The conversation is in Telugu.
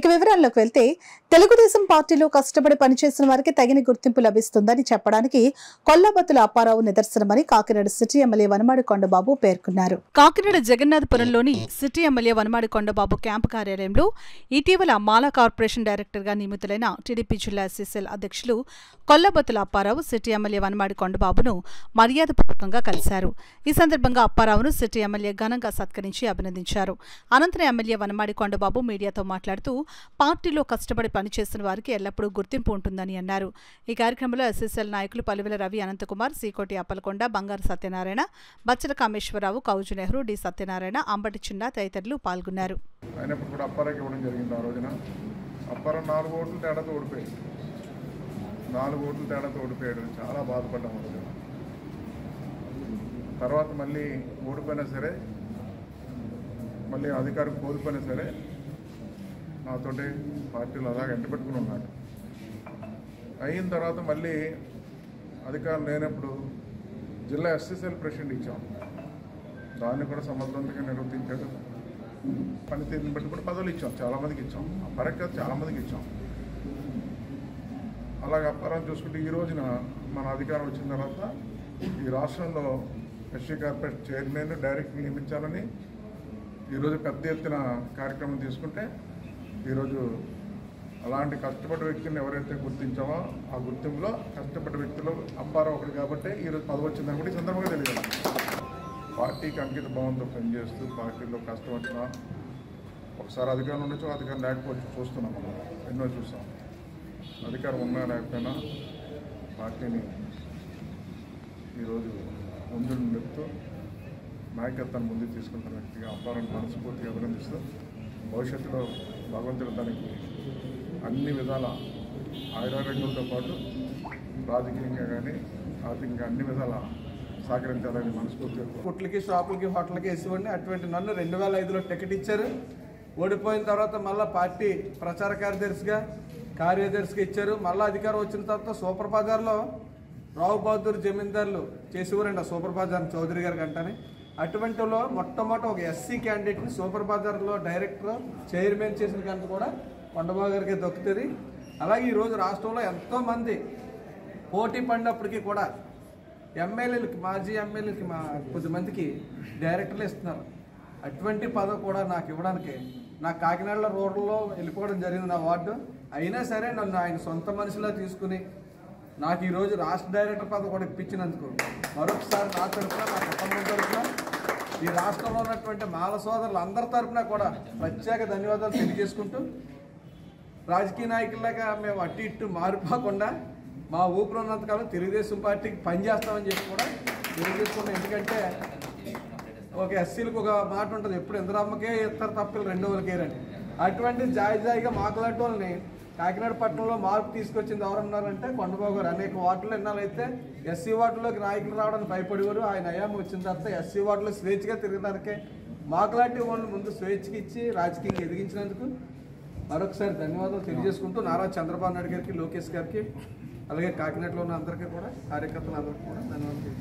ఇక వివరాల్లోకి వెళ్తే తెలుగుదేశం పార్టీలో కష్టపడి పనిచేసిన వారికి తగిన గుర్తింపు లభిస్తుందని చెప్పడానికి కొల్లబతుల అప్పారావు నిదర్శనమని కాకినాడ సిటీ ఎమ్మెల్యే వనమాడి కొండబాబు పేర్కొన్నారు. Kakinada జగన్నాథపురంలోని city MLA Vanamadi Kondababu camp కార్యాలయంలో ఇటీవల మాలా కార్పొరేషన్ డైరెక్టర్గా నియమితులైన టీడీపీ జిల్లా ఎస్ఎస్ఎల్ అధ్యక్షులు కొల్లబత్తుల అప్పారావు సిటీ ఎమ్మెల్యే వనమాడి కొండబాబును మర్యాదపూర్వకంగా కలిశారు. ఈ సందర్భంగా అప్పారావును సిటీ ఎమ్మెల్యే ఘనంగా సత్కరించి అభినందించారు. అనంతరం ఎమ్మెల్యే వనమాడి కొండబాబు మీడియాతో మాట్లాడుతూ పార్టీలో కష్టపడి పనిచేసిన వారికి ఎల్లప్పుడూ గుర్తింపు ఉంటుందని అన్నారు. ఈ కార్యక్రమంలో ఎస్ఎస్ఎల్ నాయకులు పలువెల రవి అనంతకుమార్ సీకోటి అప్పలకొండ బంగారు సత్యనారాయణ బచ్చల కామేశ్వరరావు కౌజు నెహ్రూ డి సత్యనారాయణ అంబటి చిన్న తదితరులు పాల్గొన్నారు. అప్పారం నాలుగు ఓట్లు తేడాతో ఓడిపోయాడు. నాలుగు ఓట్లు తేడాతో ఓడిపోయాడు. చాలా బాధపడ్డాం తర్వాత మళ్ళీ ఓడిపోయినా సరే మళ్ళీ అధికారం కోల్పోయినా సరే నాతోటి పార్టీలు అలాగే ఎంటబెట్టుకుని ఉన్నాడు. అయిన తర్వాత మళ్ళీ అధికారం లేనప్పుడు జిల్లా ఎస్ఎస్ఎల్ ప్రెసిడెంట్ ఇచ్చాం. దాన్ని కూడా సమర్థవంతంగా నిర్వర్తించాడు. పనితీరుని బట్టి కూడా పదవులు ఇచ్చాం. చాలామందికి ఇచ్చాం. అప్పటికి చాలామందికి ఇచ్చాం. అలాగే అప్పారం చూసుకుంటే ఈ రోజున మన అధికారం వచ్చిన తర్వాత ఈ రాష్ట్రంలో ఎస్సీ కార్పొరేషన్ చైర్మన్ డైరెక్ట్ నియమించాలని ఈరోజు పెద్ద ఎత్తున కార్యక్రమం తీసుకుంటే ఈరోజు అలాంటి కష్టపడ్డ వ్యక్తిని ఎవరైతే గుర్తించామో ఆ గుర్తింపులో కష్టపడ్డ వ్యక్తులు అంబారా ఒకటి కాబట్టి ఈరోజు పదవి వచ్చిందని కూడా ఈ సందర్భంగా తెలియదు పార్టీకి అంకిత భావంతో పనిచేస్తూ పార్టీలో కష్టం వచ్చినా ఒకసారి అధికారం ఉండొచ్చు అధికారం లేకపోవచ్చు చూస్తున్నాం మనం. ఎన్నో చూసాం. అధికారం ఉన్నా లేకపోయినా పార్టీని ఈరోజు ముందు నిలుపుతూ నాయకత్వాన్ని ముందుకు తీసుకుంటున్న వ్యక్తిగా అప్పారం మనస్ఫూర్తిగా అభినందిస్తూ భవిష్యత్తులో భగవంతుడు తనకి అన్ని విధాల ఆయురారోగ్యంతో పాటు రాజకీయంగా కానీ ఆర్థికంగా అన్ని విధాల సహకరించాలని మనస్ఫూర్తిగా కోరుకుంటున్నాను. కుట్లకి షాపులకి హోటల్కి వేసివ్వండి అటువంటి నన్ను రెండు వేల ఐదులో టికెట్ ఇచ్చారు. ఓడిపోయిన తర్వాత మళ్ళీ పార్టీ ప్రచార కార్యదర్శిగా కార్యదర్శిగా ఇచ్చారు. మళ్ళీ అధికారం వచ్చిన తర్వాత సూపర్ బజార్లో రావు బహదూర్ జమీందారులు చేసేవారండి ఆ సూపర్ బజార్ చౌదరి గారి అంటానే అటువంటిలో మొట్టమొదటి ఒక ఎస్సీ క్యాండిడేట్ని సూపర్ బజార్లో డైరెక్టర్ చైర్మన్ చేసిన కనుక కూడా కొండబాబు గారికి దొక్కుతుంది. అలాగే ఈరోజు రాష్ట్రంలో ఎంతోమంది పోటీ పడినప్పటికీ కూడా ఎమ్మెల్యేలకి మాజీ ఎమ్మెల్యేలకి మా కొద్దిమందికి డైరెక్టర్లు ఇస్తున్నారు. అటువంటి పదవి కూడా నాకు ఇవ్వడానికి నా కాకినాడలో రోడ్లో వెళ్ళిపోవడం జరిగింది నా వార్డు. అయినా సరే నన్ను ఆయన సొంత మనిషిలా తీసుకుని నాకు ఈరోజు రాష్ట్ర డైరెక్టర్ పదవి కూడా ఇప్పించినందుకు మరొకసారి నా తరఫున నా కుటుంబం తరఫున ఈ రాష్ట్రంలో ఉన్నటువంటి మాల సోదరులు అందరి తరఫున కూడా ప్రత్యేక ధన్యవాదాలు తెలియజేసుకుంటూ రాజకీయ నాయకుల్లాగా మేము అట్టి ఇట్టు మారిపోకుండా మా ఊపిరి ఉన్నంతకాలం తెలుగుదేశం పార్టీకి పనిచేస్తామని చెప్పి కూడా తెలియజేసుకున్నాం ఎందుకంటే ఒక ఎస్సీలకు ఒక మాట ఉంటుంది ఎప్పుడు ఇంద్రమ్మకే ఇస్తారు తప్పలు రెండో వాళ్ళకి అటువంటి జాయి జాయిగా మాకులాంటి వాళ్ళని కాకినాడ పట్టణంలో మార్పు తీసుకొచ్చింది ఎవరన్నారంటే కొండబాబు గారు. అనేక వార్డులు ఎన్నాళ్ళైతే ఎస్సీ వార్డులోకి నాయకులు రావడానికి భయపడేవారు ఆయన అయాము వచ్చిన తర్వాత ఎస్సీ వార్డులో స్వేచ్ఛగా తిరగడానికే మాకులాంటి వాళ్ళు ముందు స్వేచ్ఛకి ఇచ్చి రాజకీయంగా ఎదిగించినందుకు మరొకసారి ధన్యవాదాలు తెలియజేసుకుంటూ నారా చంద్రబాబు నాయుడు గారికి లోకేష్ గారికి అలాగే కాకినాడలో ఉన్న అందరికీ కూడా కార్యకర్తలు అందరికీ కూడా ధన్యవాదాలు